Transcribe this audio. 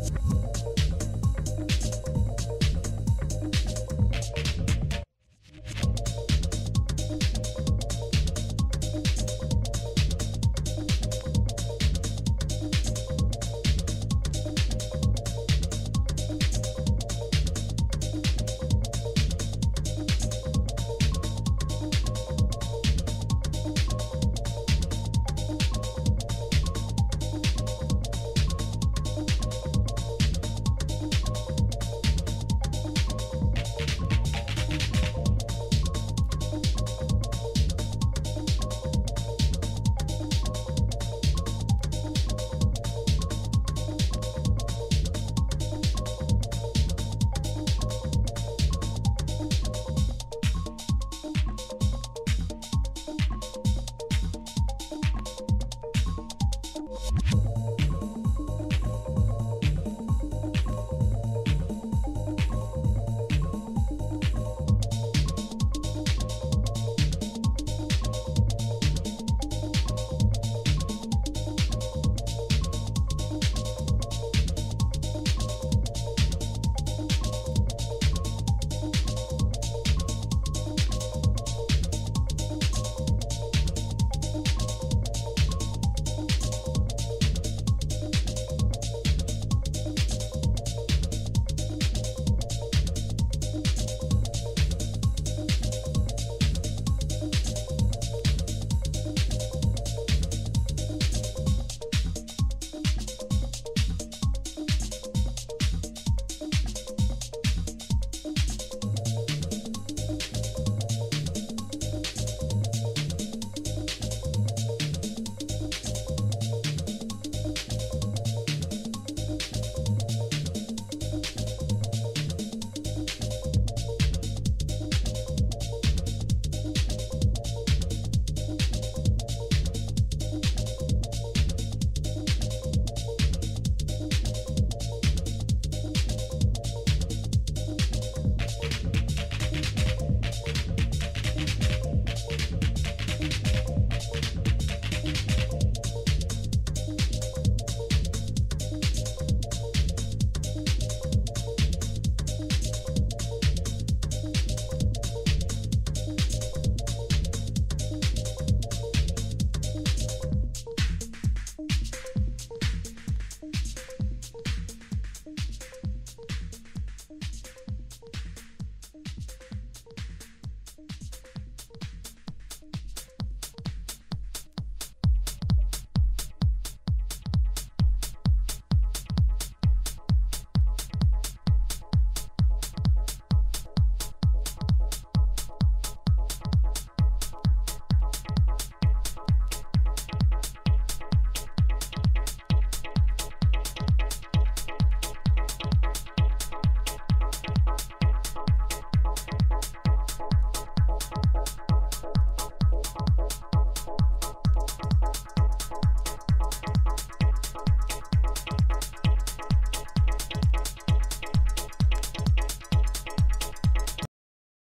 you